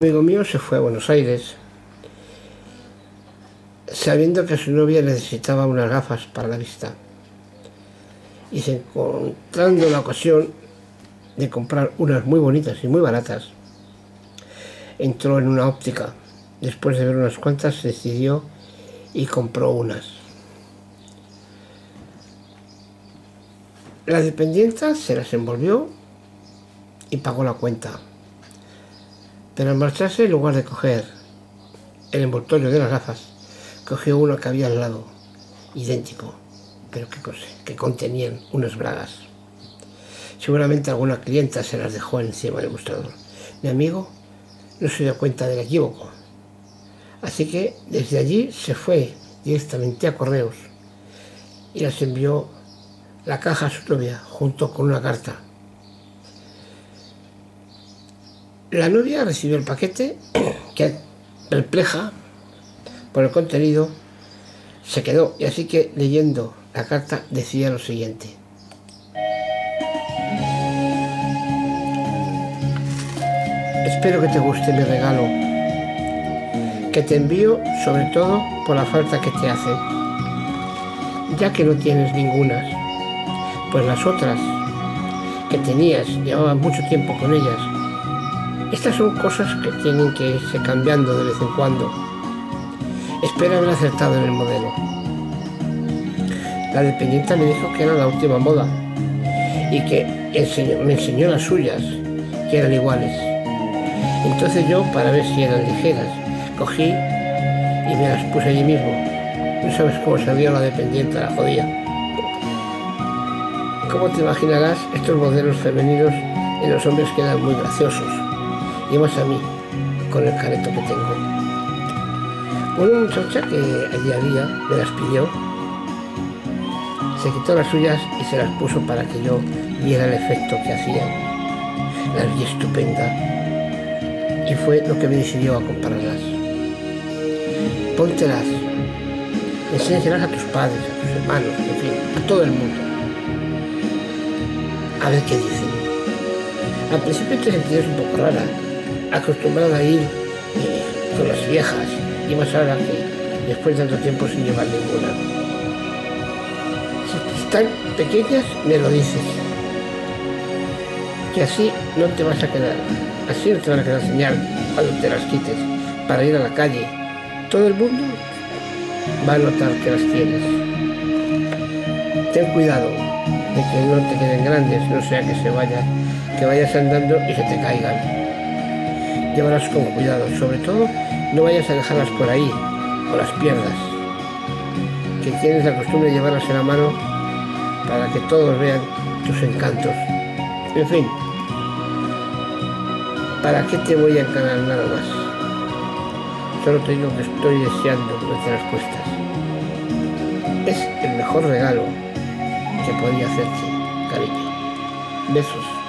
Amigo mío se fue a Buenos Aires sabiendo que su novia necesitaba unas gafas para la vista. Y se encontrando la ocasión de comprar unas muy bonitas y muy baratas entró en una óptica. Después de ver unas cuantas decidió y compró unas. La dependienta se las envolvió y pagó la cuenta pero al marcharse, en lugar de coger el envoltorio de las gafas, cogió uno que había al lado, idéntico, pero que, que contenían unas bragas. Seguramente alguna clienta se las dejó encima del mostrador. Mi amigo no se dio cuenta del equívoco. Así que desde allí se fue directamente a correos y las envió la caja a su novia junto con una carta La novia recibió el paquete que, perpleja por el contenido, se quedó y así que leyendo la carta decía lo siguiente. Espero que te guste mi regalo, que te envío sobre todo por la falta que te hace, ya que no tienes ninguna, pues las otras que tenías llevaban mucho tiempo con ellas estas son cosas que tienen que irse cambiando de vez en cuando. Espero haber acertado en el modelo. La dependiente me dijo que era la última moda y que me enseñó las suyas, que eran iguales. Entonces yo, para ver si eran ligeras, cogí y me las puse allí mismo. No sabes cómo salió la dependiente, la jodía. Como te imaginarás, estos modelos femeninos en los hombres quedan muy graciosos y más a mí, con el careto que tengo. Una muchacha que allí había me las pidió, se quitó las suyas y se las puso para que yo viera el efecto que hacían. Las vi estupenda y fue lo que me decidió a comprarlas. Póntelas, enséñalas a tus padres, a tus hermanos, en fin, a todo el mundo. A ver qué dicen. Al principio te sentías un poco rara, acostumbrada a ir eh, con las viejas y más ahora que después de tanto tiempo sin llevar ninguna. Si están pequeñas, me lo dices. Que así no te vas a quedar, así no te van a quedar señal cuando te las quites para ir a la calle. Todo el mundo va a notar que las tienes. Ten cuidado de que no te queden grandes, no sea que se vaya, que vayas andando y se te caigan llévalas con cuidado. Sobre todo, no vayas a dejarlas por ahí o las pierdas. Que tienes la costumbre de llevarlas en la mano para que todos vean tus encantos. En fin, ¿para qué te voy a encanar nada más? Solo te digo que estoy deseando que las cuestas. Es el mejor regalo que podía hacerte, cariño. Besos.